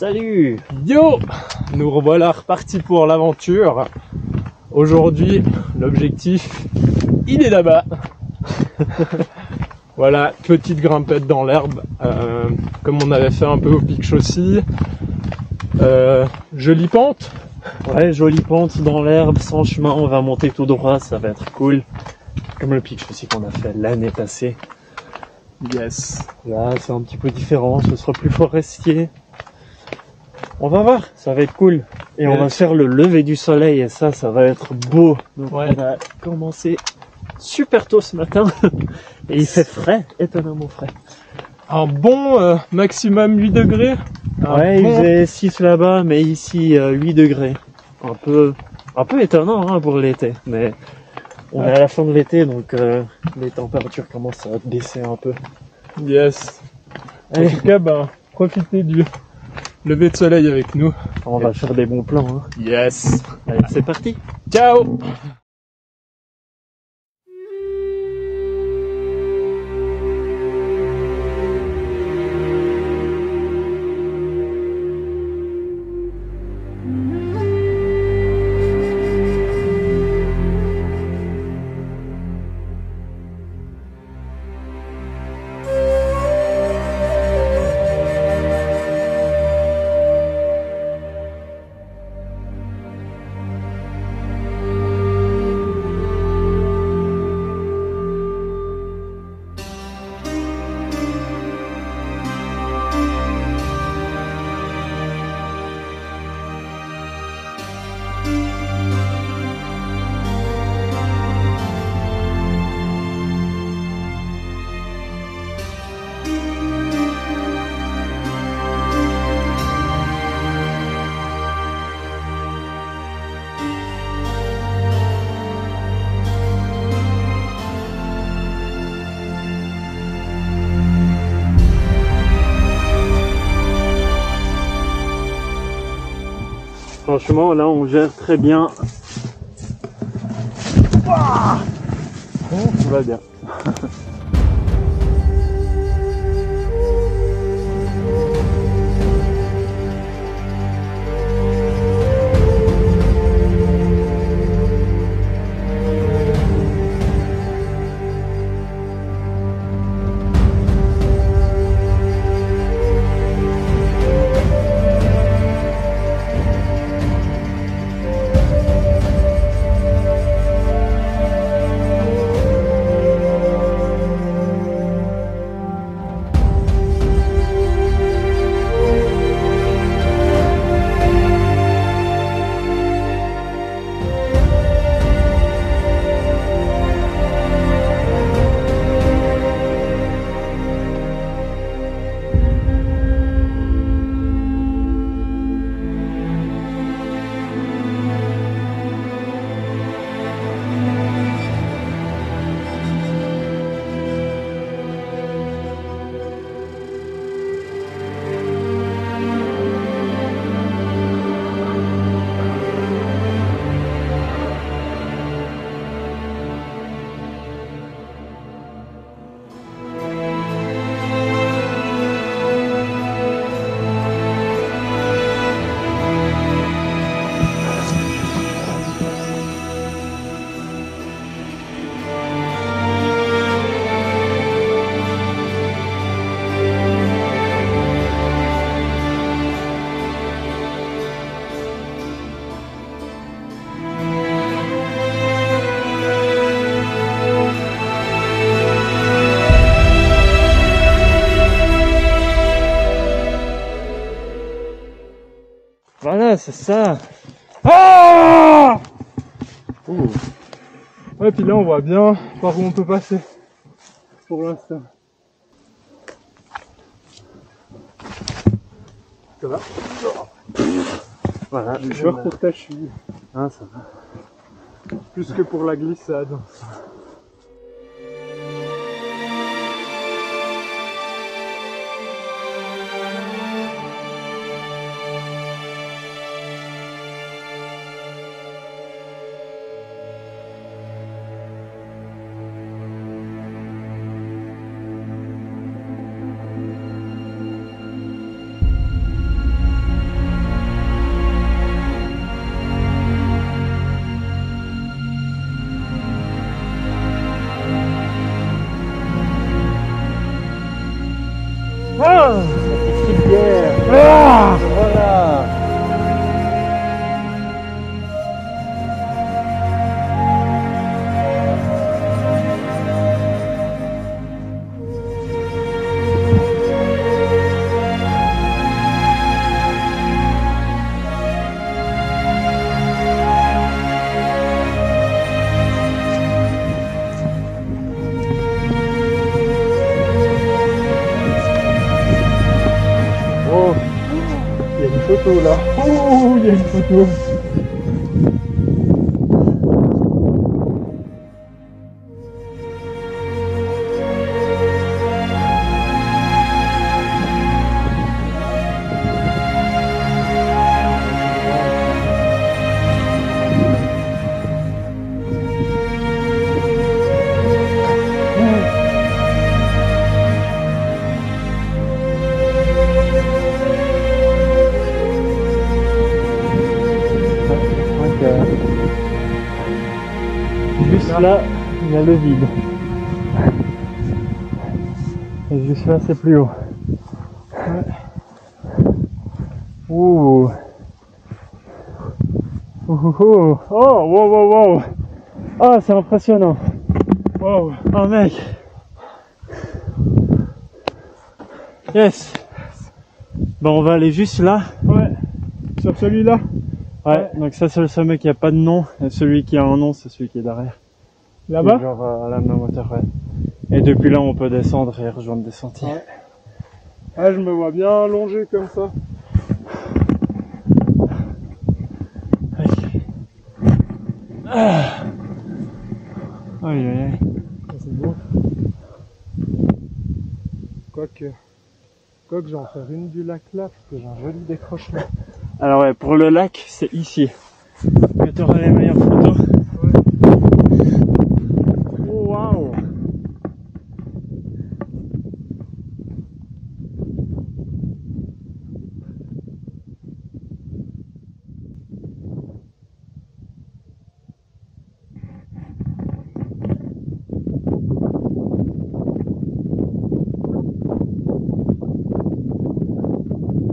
Salut Yo Nous revoilà repartis pour l'aventure. Aujourd'hui, l'objectif, il est là-bas. voilà, petite grimpette dans l'herbe, euh, comme on avait fait un peu au pic chaussy. Euh, jolie pente. Ouais, jolie pente dans l'herbe, sans chemin, on va monter tout droit, ça va être cool. Comme le pic chaussy qu'on a fait l'année passée. Yes. Là, c'est un petit peu différent, ce sera plus forestier. On va voir, ça va être cool. Et on va faire le lever du soleil et ça, ça va être beau. Donc Ouais. on va commencer super tôt ce matin. Et il fait frais, étonnamment frais. Un bon euh, maximum 8 degrés. Un ouais, il faisait 6 là-bas, mais ici euh, 8 degrés. Un peu, un peu étonnant hein, pour l'été, mais on est à la fin de l'été, donc euh, les températures commencent à baisser un peu. Yes. En Allez, tout cas, ben, profitez du lever de soleil avec nous. on va faire des bons plans. Hein. Yes. Allez, c'est parti Ciao Franchement, là, on gère très bien. Ouah Tout va bien. c'est ça. Ah Ouh. Ouais, puis là, on voit bien par où on peut passer. Pour l'instant. Ça va? Voilà, J'ai peur pour ta cheville. Ah, ça va. Plus que pour la glissade. Il y a une photo là. Oh, là, il y a le vide. Et juste là, c'est plus haut. Ouh. Ouh, ouh, ouh. Oh, wow, wow, wow. Ah, c'est impressionnant. Wow. Oh, mec. Yes. Bon, on va aller juste là. Ouais. Sur celui-là Ouais, donc ça c'est le sommet qui a pas de nom, et celui qui a un nom c'est celui qui est derrière. Là-bas Genre euh, à la même hauteur, ouais. Et depuis là on peut descendre et rejoindre des sentiers. Ouais. Ah, je me vois bien allongé comme ça. Ah. Aïe aïe aïe. C'est beau. Quoique. Quoique, je vais en faire une du lac là, parce que j'ai un joli décrochement. Alors ouais, pour le lac c'est ici que tu auras les meilleures photos. Oh waouh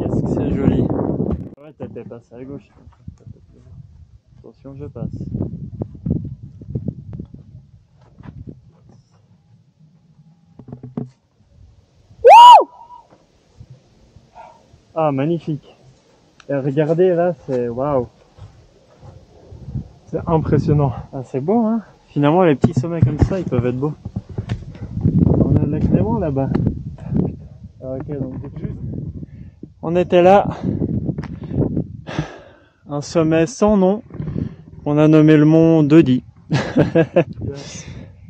Qu'est-ce que c'est joli. T'es passé à gauche. Attention, je passe. Ah, magnifique. Et regardez là, c'est waouh. C'est impressionnant. Ah, c'est beau, hein. Finalement, les petits sommets comme ça, ils peuvent être beaux. On a le lac Léman là-bas. Ah, ok, donc juste. On était là. Un sommet sans nom. On a nommé le mont Dodi. Yes.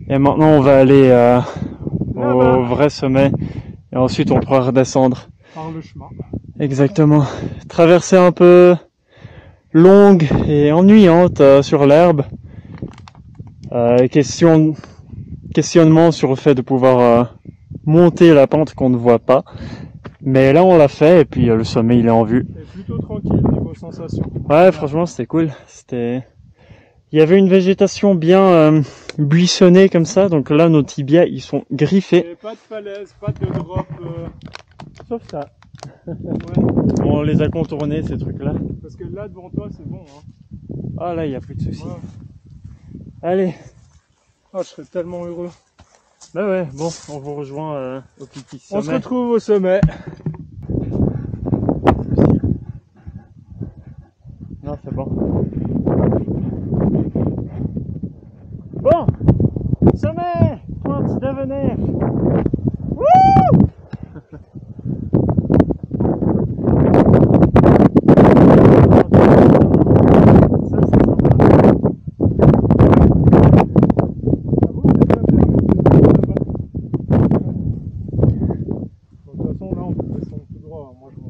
Et maintenant, on va aller euh, au vrai sommet. Et ensuite, on pourra redescendre. Par le chemin. Exactement. Traversée un peu longue et ennuyante euh, sur l'herbe. Euh, question, questionnement sur le fait de pouvoir euh, monter la pente qu'on ne voit pas. Mais là, on l'a fait et puis euh, le sommet, il est en vue. Et plutôt tranquille niveau sensation. Ouais, franchement, c'était cool. C'était, il y avait une végétation bien euh, buissonnée comme ça. Donc là, nos tibias, ils sont griffés. Et pas de falaise, pas de drop. euh, Sauf ça. ouais. On les a contournés, ces trucs-là. Parce que là devant toi c'est bon. Hein. Ah là, il n'y a plus de soucis. Ouais. Allez. Ah, je serais tellement heureux. Bah ouais, bon, on vous rejoint euh, au petit sommet. On se retrouve au sommet. Non, c'est bon. Bon Sommet Pointe d'avenir Wouh можемо